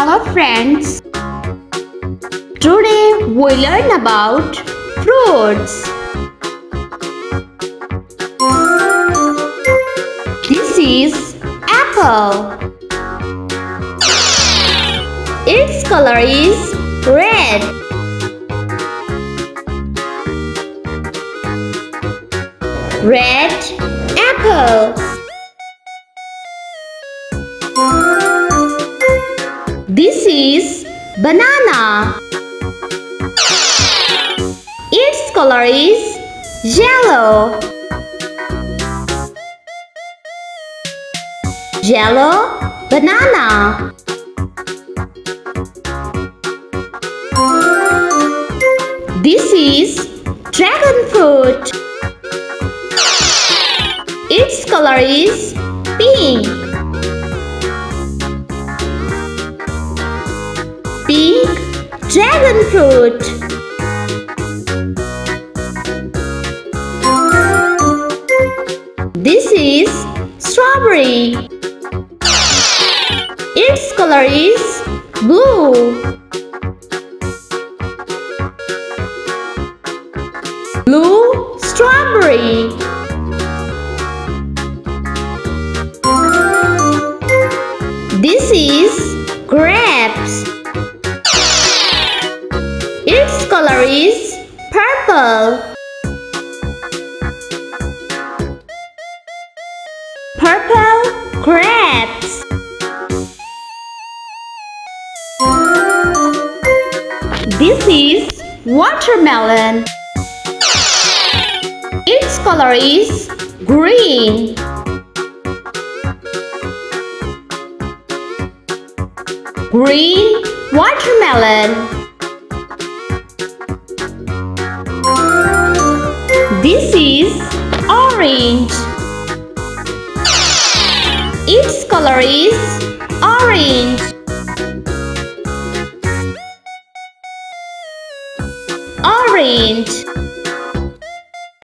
Hello friends. Today we learn about fruits. This is apple. Its color is red. Red apple. This is banana. Its color is yellow. Yellow banana. This is dragon fruit. Its color is pink. Dragon fruit. This is strawberry. Its color is blue. Blue strawberry. This is grapes. Its color is purple. Purple grapes. This is watermelon. Its color is green. Green watermelon. This is orange. Its color is orange. Orange.